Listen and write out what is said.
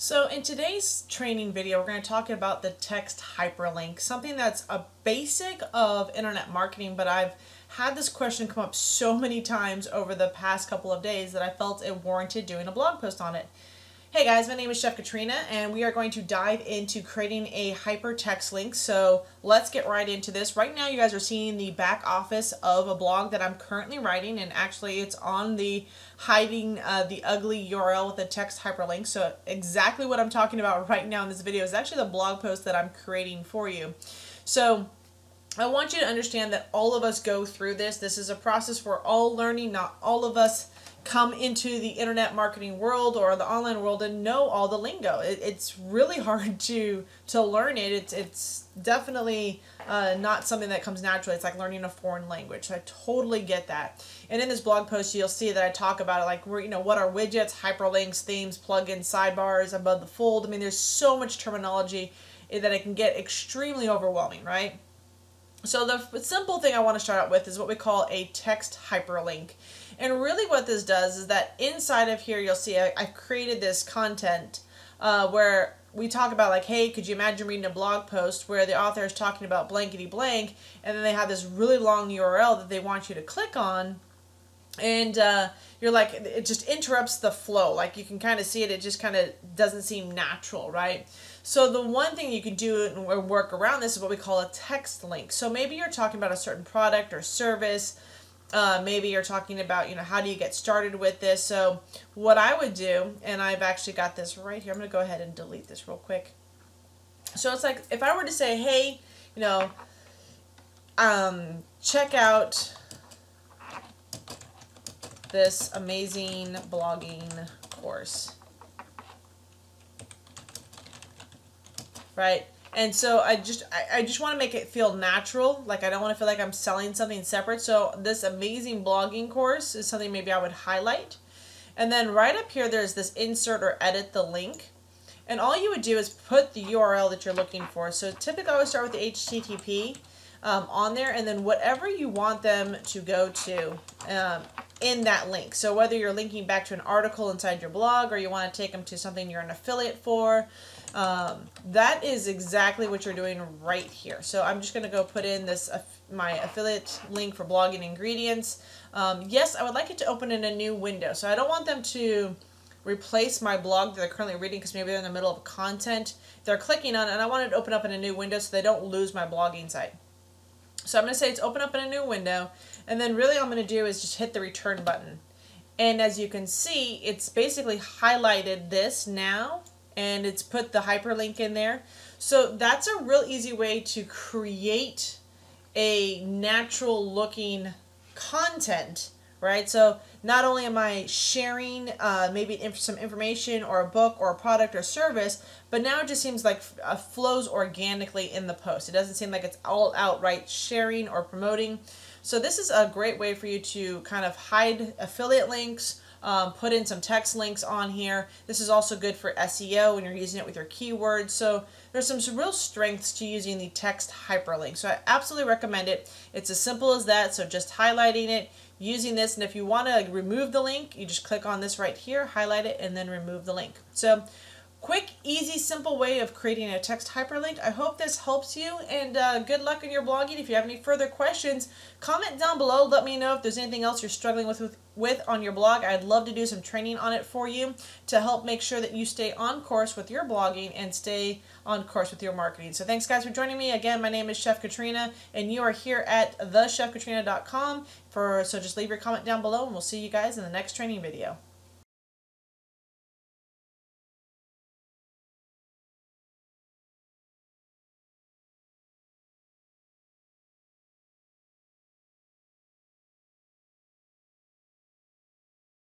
So in today's training video, we're going to talk about the text hyperlink, something that's a basic of internet marketing, but I've had this question come up so many times over the past couple of days that I felt it warranted doing a blog post on it. Hey guys, my name is Chef Katrina and we are going to dive into creating a hypertext link. So let's get right into this. Right now you guys are seeing the back office of a blog that I'm currently writing and actually it's on the hiding uh, the ugly URL with a text hyperlink. So exactly what I'm talking about right now in this video is actually the blog post that I'm creating for you. So I want you to understand that all of us go through this. This is a process we're all learning. Not all of us come into the internet marketing world or the online world and know all the lingo. It, it's really hard to to learn it. It's it's definitely uh, not something that comes naturally. It's like learning a foreign language. So I totally get that. And in this blog post, you'll see that I talk about it like we're you know what are widgets, hyperlinks, themes, plugins, sidebars, above the fold. I mean, there's so much terminology that it can get extremely overwhelming, right? So the simple thing I want to start out with is what we call a text hyperlink. And really what this does is that inside of here, you'll see I, have created this content uh, where we talk about like, hey, could you imagine reading a blog post where the author is talking about blankety blank, and then they have this really long URL that they want you to click on, and uh, you're like, it just interrupts the flow. Like you can kind of see it, it just kind of doesn't seem natural, right? So the one thing you can do and work around this is what we call a text link. So maybe you're talking about a certain product or service uh, maybe you're talking about, you know, how do you get started with this? So what I would do, and I've actually got this right here. I'm going to go ahead and delete this real quick. So it's like if I were to say, hey, you know, um, check out this amazing blogging course. Right? And so I just I, I just want to make it feel natural. Like I don't want to feel like I'm selling something separate. So this amazing blogging course is something maybe I would highlight. And then right up here there's this insert or edit the link. And all you would do is put the URL that you're looking for. So typically I would start with the HTTP um, on there and then whatever you want them to go to um, in that link. So whether you're linking back to an article inside your blog or you want to take them to something you're an affiliate for, um, that is exactly what you're doing right here. So I'm just going to go put in this uh, my affiliate link for blogging ingredients. Um, yes, I would like it to open in a new window. So I don't want them to replace my blog that they're currently reading because maybe they're in the middle of content they're clicking on and I want it to open up in a new window so they don't lose my blogging site. So I'm going to say it's open up in a new window and then really all I'm going to do is just hit the return button. And as you can see, it's basically highlighted this now and it's put the hyperlink in there. So that's a real easy way to create a natural looking content, right? So not only am I sharing uh, maybe some information or a book or a product or service, but now it just seems like uh, flows organically in the post. It doesn't seem like it's all outright sharing or promoting. So this is a great way for you to kind of hide affiliate links um, put in some text links on here. This is also good for SEO when you're using it with your keywords. So there's some, real strengths to using the text hyperlink. So I absolutely recommend it. It's as simple as that. So just highlighting it, using this, and if you want to remove the link, you just click on this right here, highlight it, and then remove the link. So quick, easy, simple way of creating a text hyperlink. I hope this helps you and uh, good luck in your blogging. If you have any further questions, comment down below. Let me know if there's anything else you're struggling with, with, with on your blog. I'd love to do some training on it for you to help make sure that you stay on course with your blogging and stay on course with your marketing. So thanks guys for joining me. Again, my name is Chef Katrina and you are here at thechefkatrina.com for so just leave your comment down below and we'll see you guys in the next training video.